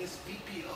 is VPO.